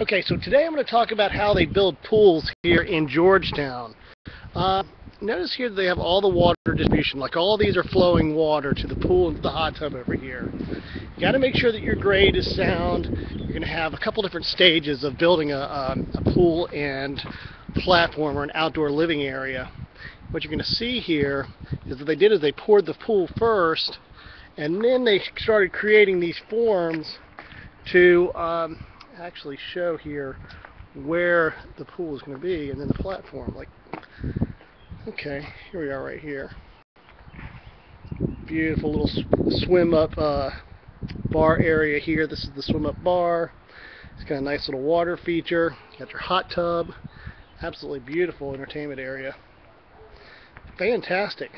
Okay, so today I'm going to talk about how they build pools here in Georgetown. Uh, notice here they have all the water distribution, like all these are flowing water to the pool and the hot tub over here. You got to make sure that your grade is sound. You're going to have a couple different stages of building a, um, a pool and platform or an outdoor living area. What you're going to see here is that they did is they poured the pool first, and then they started creating these forms to um, actually show here where the pool is going to be and then the platform. Like, okay, here we are right here. Beautiful little sw swim up uh, bar area here. This is the swim up bar. It's got a nice little water feature. You got your hot tub. Absolutely beautiful entertainment area. Fantastic.